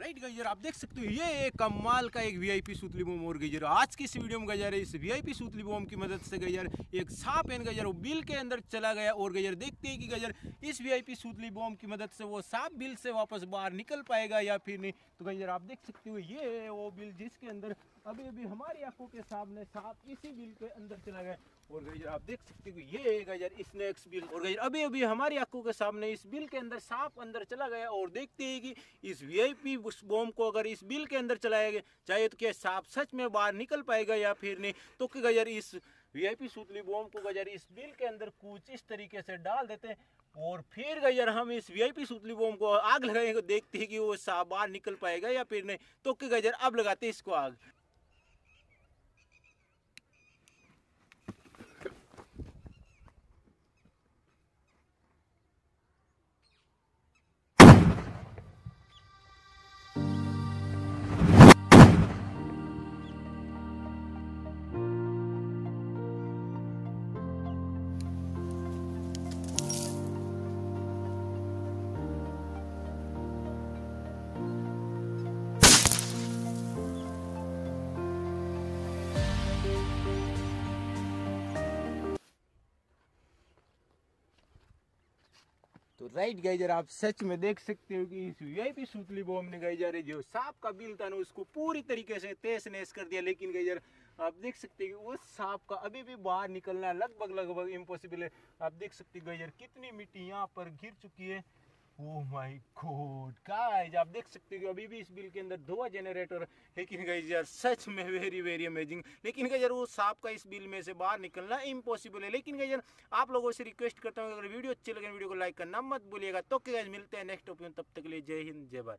Right गजर आप देख सकते हो, ये एक कमाल का एक वीआईपी सूतली बम और गजर आज की इस वीडियो में गजर इस वीआईपी सूतली बम की मदद से गजर एक सांप एन गजर वो बिल के अंदर चला गया और गजर देखते हैं कि गजर इस वीआईपी सूतली बम की मदद से वो सांप बिल से वापस बाहर निकल पाएगा या फिर नहीं। तो गजर आप देख सकते हो, ये वो बिल जिसके अंदर अभी अभी हमारी आँखों के सामने सांप इसी बिल के अंदर चला गया। और गजर, आप देख सकते हो ये गजर इस नेक्स्ट बिल और गजर, अभी अभी हमारी आँखों के सामने इस बिल के अंदर सांप अंदर चला गया और देखते हैं कि इस वीआईपी बॉम्ब को अगर इस बिल के अंदर चलाया गया, चाहे तो क्या सांप सच में बाहर निकल पाएगा या फिर नहीं? तो कि गजर इस वीआईपी सूतली बॉम्ब को गजर इस बिल के अंदर कुछ इस तरीके से डाल देते हैं और फिर गजर हम इस वीआईपी सूतली बॉम्ब को आग लगाएँगे, देखते हैं कि वो सांप बाहर निकल पाएगा या फिर नहीं? तो कि गजर, अब लगाते इसको आग। तो राइट गाइजर, आप सच में देख सकते हो कि इस वीआईपी सूतली बॉम्ब ने गाइजर, जो सांप का बिल था ना, उसको पूरी तरीके से तेज नेस कर दिया। लेकिन गाइजर, आप देख सकते हैं कि उस सांप का अभी भी बाहर निकलना लगभग लगभग इम्पॉसिबल है। आप देख सकते हैं गाइजर, कितनी मिट्टी यहाँ पर गिर चुकी है। ओह माय गॉड गाइस आप देख सकते हो अभी भी इस बिल के अंदर दो जनरेटर लेकिन गाइस यार, सच में वेरी वेरी अमेजिंग लेकिन गाइस यार, वो सांप का इस बिल में से बाहर निकलना इम्पॉसिबल है। लेकिन गाइस यार, आप लोगों से रिक्वेस्ट करता हूँ, अगर वीडियो अच्छी लगे, वीडियो को लाइक करना मत भूलिएगा। तो गाइस मिलते हैं नेक्स्ट ओपियन तब तक के लिए जय हिंद, जय भारत।